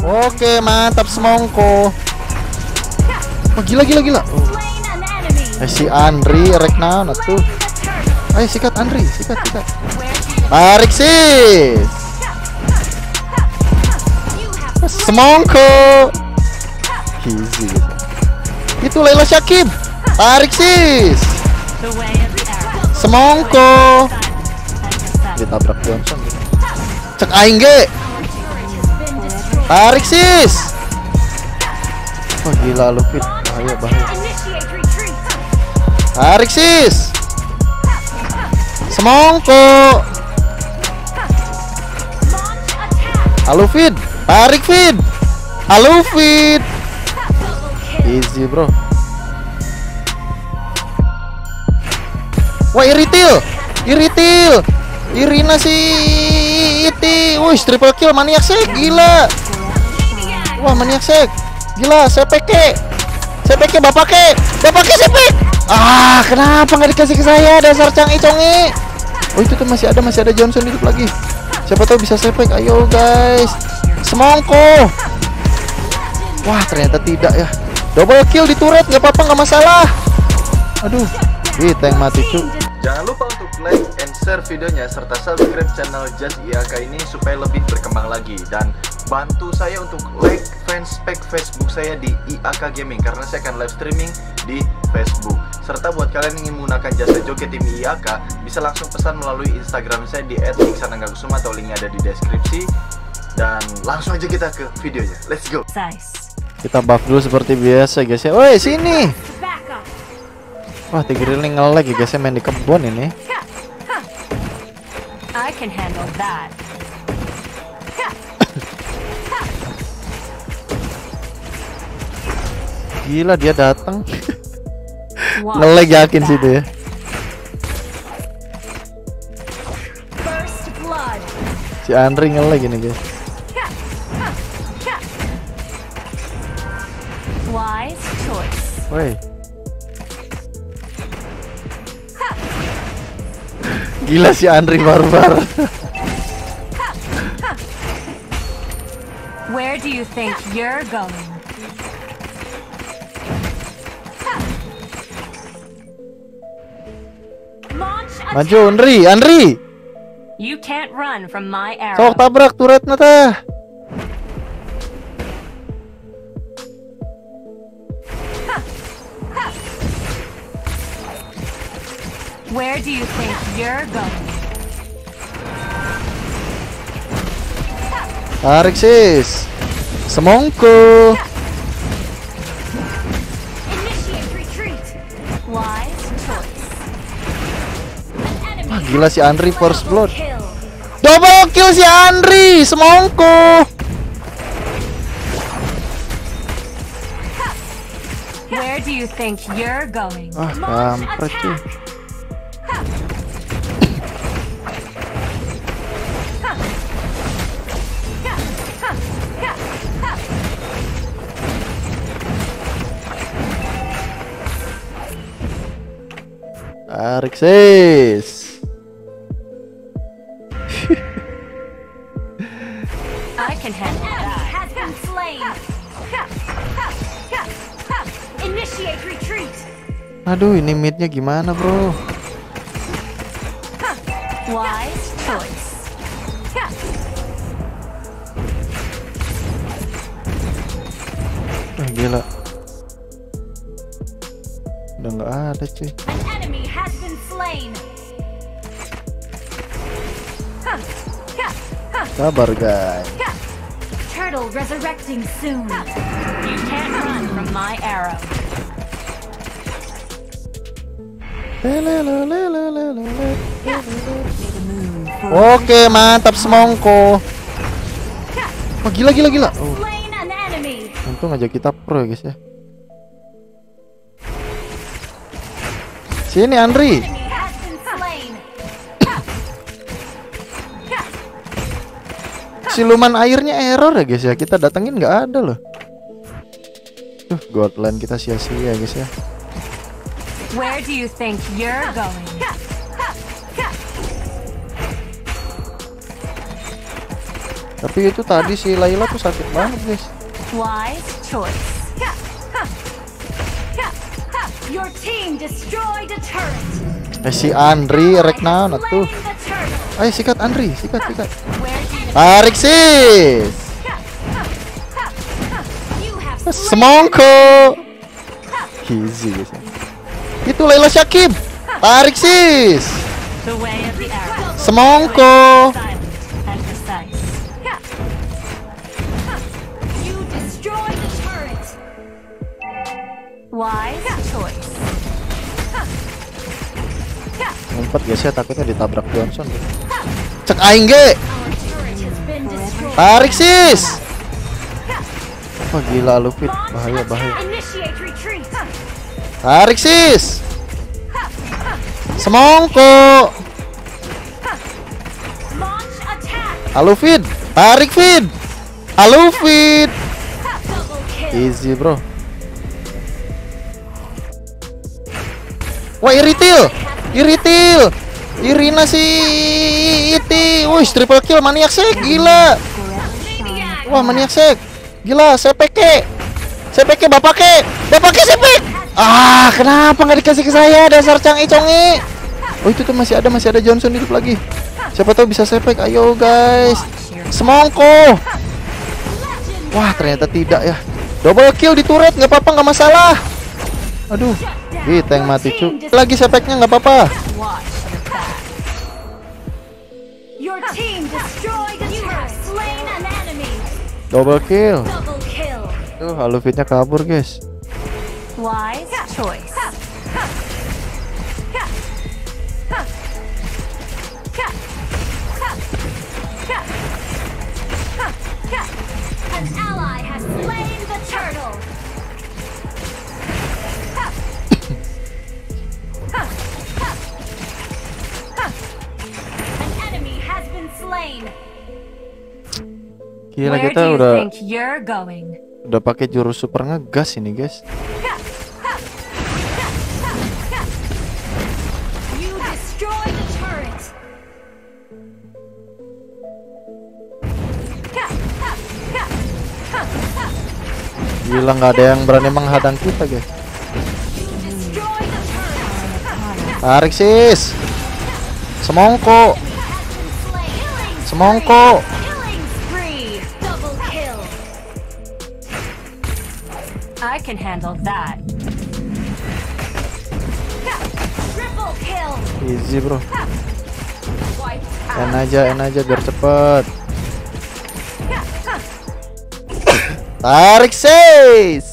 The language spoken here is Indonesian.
Oke, mantap semongko. Oh, gila gila gila. Oh. Eh, si Andri rek naon atuh. Ayo sikat Andri, sikat sikat. Tarik sis. Semongko. Easy. Itu Laila Syakib. Tarik sis. Semongko. Ditabrak Johnson. Cek aing ge. Tarik sis. Wah gila lu Fit. Bahaya bahaya. Tarik sis. Semongko. Halo Fit. Tarik Fit. Halo Fit. Easy bro. Wah iritil. Iritil. Irina si Iti. Wih triple kill maniak sek gila. Wah maniak sek. Gila sepeke. Sepeke bapak ke. Bapak ke sepek. Ah kenapa nggak dikasih ke saya dasar cangi congi. Oh itu tuh masih ada masih ada Johnson hidup lagi. Siapa tahu bisa sepek. Ayo guys. Semongko. Wah ternyata tidak ya. Double kill di turret nggak apa-apa nggak masalah. Aduh. Kita yang mati cu. Jangan lupa untuk like and share videonya serta subscribe channel Just IAK ini supaya lebih berkembang lagi dan bantu saya untuk like fanspage Facebook saya di IAK Gaming karena saya akan live streaming di Facebook. Serta buat kalian yang ingin menggunakan jasa joget tim IAK bisa langsung pesan melalui Instagram saya di @iksananggagusuma atau linknya ada di deskripsi. Dan langsung aja kita ke videonya. Let's go. Kita buff dulu seperti biasa guys ya. Woi sini. Wah Tigreal nge-lag ya guys ya main di kebun ini. I can handle that. Gila dia datang. Nge-lag yakin sih itu ya. Si Andri nge-lag ini guys. Wise choice. Woi. Gila si Andri barbar. Where do you think you're going? Maju. Andri, Andri. You can't run from my arrow. Sok tabrak turretnya tah. Where do you think you're going? Tarik sis. Semongko. Wah gila si Andri first blood. Double kill si Andri, semongko. Where do you think you're going? Ah, kampret cuy. Tarik sis. I can handle that. Has been slain. Initiate retreat. Aduh ini midnya gimana bro? Wise choice. Wah gila. Udah nggak ada cuy. An enemy has been slain. Sabar guys. Turtle resurrecting soon. You can't run from my arrow. Lelelelelelele. Oke mantap semongko. Wah gila gila gila. Oh, untung aja kita pro ya guys ya. Sini Andri. Siluman airnya error ya guys ya. Kita datengin nggak ada loh. Tuh, godline kita sia-sia guys ya. Where do you think you're going? Tapi itu tadi si Layla tuh sakit banget guys. Wise choice. Your team destroyed a turret. Eh si Andri rek naon atuh. Ayo sikat Andri, sikat sikat. Tarik sis. Semongko. Ya. Itu Layla Syakib. Tarik sis. Semongko. Ngumpet guys ya takutnya ditabrak Johnson. Cek aing ge. Tarik sis. Wah gila lu Fit. Bahaya bahaya. Tarik sis. Semongko. Fit. Tarik Fit. Kill. Easy bro. Wah iritil. Iritil. Irina si Iti. Wih triple kill maniak sek gila. Wah maniak sek. Gila CPK. CPK bapak ke. Bapak ke CPK. Ah kenapa nggak dikasih ke saya dasar cangi congi. Oh itu tuh masih ada masih ada Johnson hidup lagi. Siapa tahu bisa sepek. Ayo guys. Semongko. Wah ternyata tidak ya. Double kill di turret nggak apa-apa nggak masalah. Aduh. Kita yang mati cu. Lagi sepeknya nggak apa-apa. Double kill. Tuh halo fitnya kabur guys. Wise choice. Gila Where kita udah udah pakai jurus super ngegas ini guys. Gila nggak ada yang berani menghadang kita guys. Tarik sis. Semongko. Semongko. I can handle that. Triple kill. Easy bro. En aja, en aja biar cepet. Tarik sis.